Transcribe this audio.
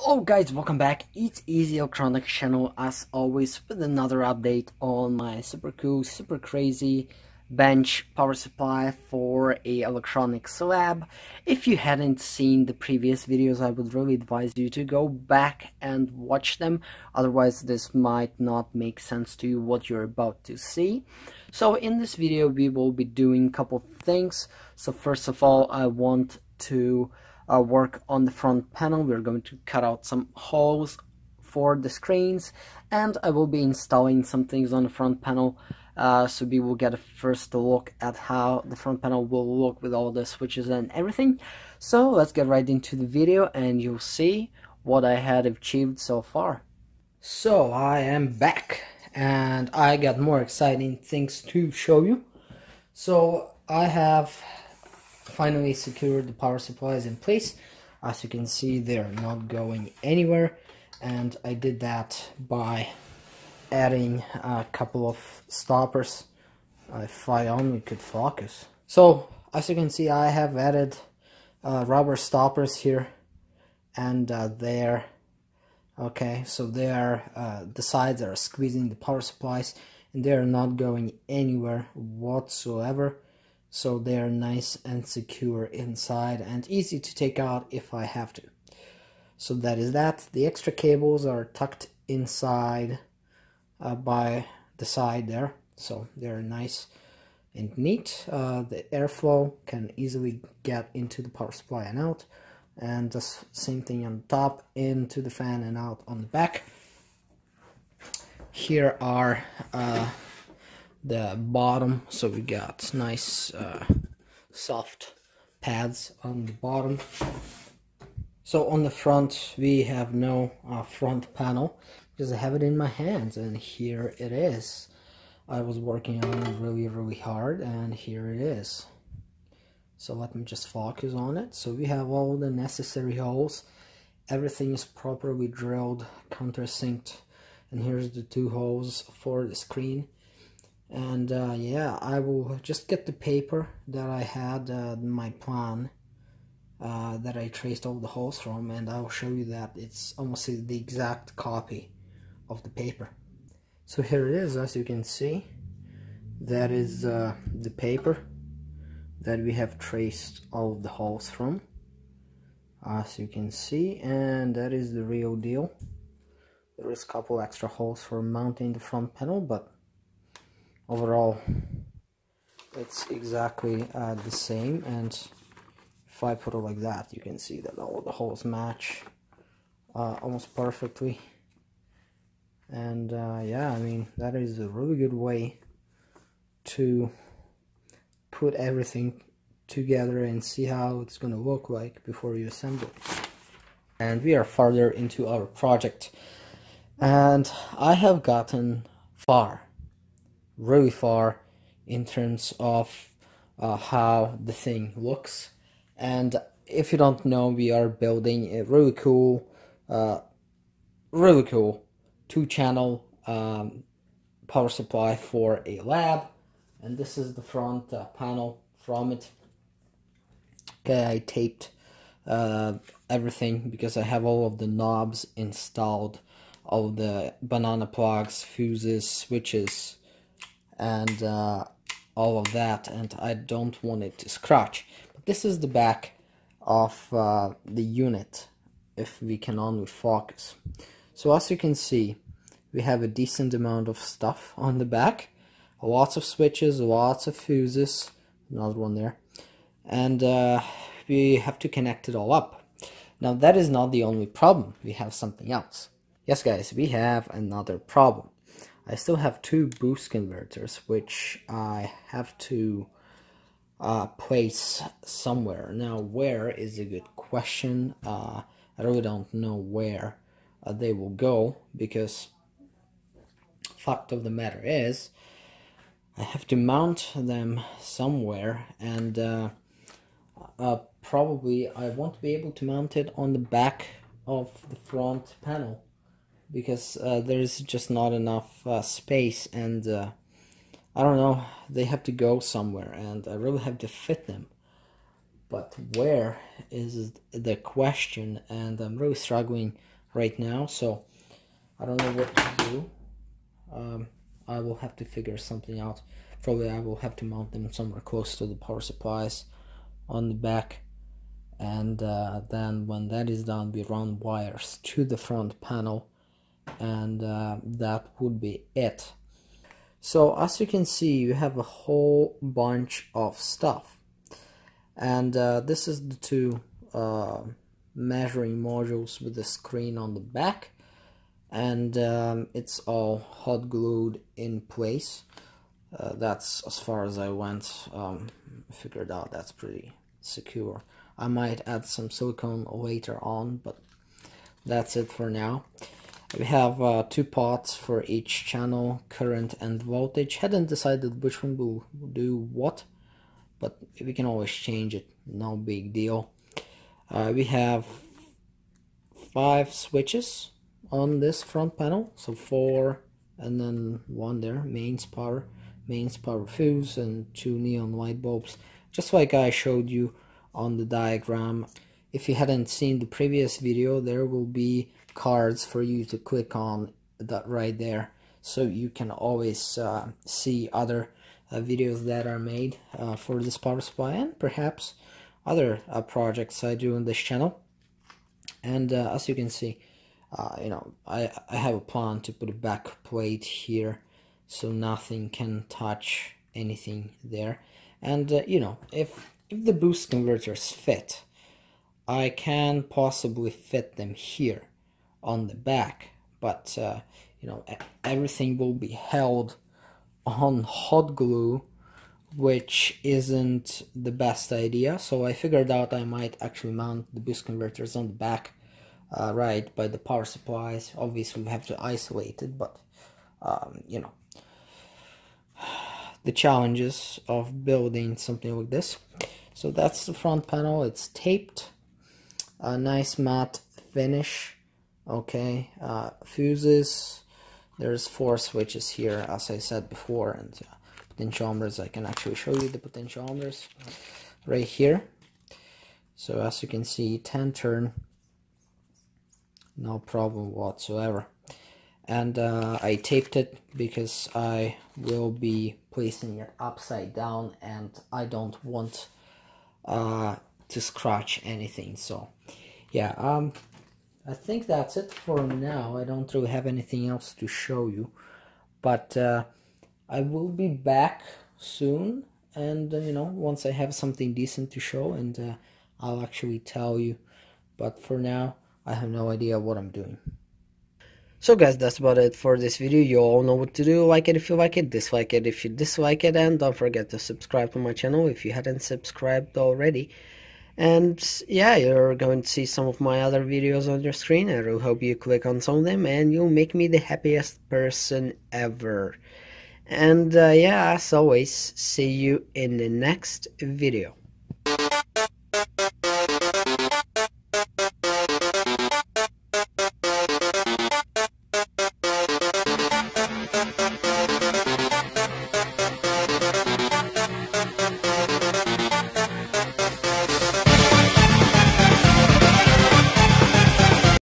Hello guys, welcome back. It's Easy Electronic channel as always with another update on my super cool, super crazy bench power supply for a electronics lab. If you hadn't seen the previous videos, I would really advise you to go back and watch them. Otherwise, this might not make sense to you what you're about to see. So in this video, we will be doing a couple things. So first of all, I want to uh, work on the front panel. We're going to cut out some holes for the screens and I will be installing some things on the front panel uh, so we will get a first look at how the front panel will look with all the switches and everything. So let's get right into the video and you'll see what I had achieved so far. So I am back and I got more exciting things to show you. So I have finally secured the power supplies in place. As you can see, they're not going anywhere. And I did that by adding a couple of stoppers. If I only could focus. So, as you can see, I have added uh, rubber stoppers here and uh, there. Okay, so they are uh, the sides are squeezing the power supplies and they are not going anywhere whatsoever so they are nice and secure inside and easy to take out if I have to. So that is that. The extra cables are tucked inside uh, by the side there, so they're nice and neat. Uh, the airflow can easily get into the power supply and out, and the same thing on top, into the fan and out on the back. Here are uh, the bottom. So we got nice uh, soft pads on the bottom. So on the front we have no uh, front panel because I have it in my hands and here it is. I was working on it really really hard and here it is. So let me just focus on it. So we have all the necessary holes. Everything is properly drilled countersinked and here's the two holes for the screen and uh, yeah I will just get the paper that I had uh, my plan uh, that I traced all the holes from and I'll show you that it's almost the exact copy of the paper. So here it is as you can see. That is uh, the paper that we have traced all the holes from as you can see. And that is the real deal. There is a couple extra holes for mounting the front panel but overall it's exactly uh, the same. And if I put it like that you can see that all the holes match uh, almost perfectly. And uh, yeah I mean that is a really good way to put everything together and see how it's gonna look like before you assemble. And we are further into our project. And I have gotten far really far in terms of uh, how the thing looks. And if you don't know we are building a really cool uh, really cool two channel um, power supply for a lab. And this is the front uh, panel from it. Okay I taped uh, everything because I have all of the knobs installed all the banana plugs fuses switches and uh, all of that and I don't want it to scratch. But this is the back of uh, the unit if we can only focus. So as you can see we have a decent amount of stuff on the back. Lots of switches lots of fuses another one there. And uh, we have to connect it all up. Now that is not the only problem. We have something else. Yes guys we have another problem I still have two boost converters, which I have to uh, place somewhere. Now, where is a good question. Uh, I really don't know where uh, they will go because fact of the matter is I have to mount them somewhere and uh, uh, probably I won't be able to mount it on the back of the front panel because uh, there's just not enough uh, space and uh, I don't know they have to go somewhere and I really have to fit them. But where is the question and I'm really struggling right now so I don't know what to do. Um, I will have to figure something out. Probably I will have to mount them somewhere close to the power supplies on the back. And uh, then when that is done we run wires to the front panel and uh, that would be it. So as you can see you have a whole bunch of stuff. And uh, this is the two uh, measuring modules with the screen on the back. And um, it's all hot glued in place. Uh, that's as far as I went um, figured out that's pretty secure. I might add some silicone later on but that's it for now we have uh, two pots for each channel current and voltage. Hadn't decided which one will do what but we can always change it. No big deal. Uh, we have five switches on this front panel. So four and then one there mains power mains power fuse and two neon light bulbs. Just like I showed you on the diagram if you hadn't seen the previous video there will be cards for you to click on that right there. So you can always uh, see other uh, videos that are made uh, for this power supply and perhaps other uh, projects I do on this channel. And uh, as you can see uh, you know I, I have a plan to put a back plate here so nothing can touch anything there. And you know if if the boost converters fit I can possibly fit them here on the back but uh, you know everything will be held on hot glue which isn't the best idea. So I figured out I might actually mount the boost converters on the back uh, right by the power supplies. Obviously we have to isolate it but um, you know the challenges of building something like this. So that's the front panel. It's taped. A nice matte finish okay uh, fuses there's four switches here as I said before and uh, potentiometers I can actually show you the potentiometers right here. So as you can see 10 turn no problem whatsoever. And uh, I taped it because I will be placing it upside down and I don't want uh, to scratch anything. So yeah um I think that's it for now. I don't really have anything else to show you. But uh, I will be back soon. And uh, you know once I have something decent to show and uh, I'll actually tell you. But for now I have no idea what I'm doing. So guys that's about it for this video. You all know what to do. Like it if you like it dislike it if you dislike it. And don't forget to subscribe to my channel if you hadn't subscribed already and yeah you're going to see some of my other videos on your screen I really hope you click on some of them and you'll make me the happiest person ever. And uh, yeah as always see you in the next video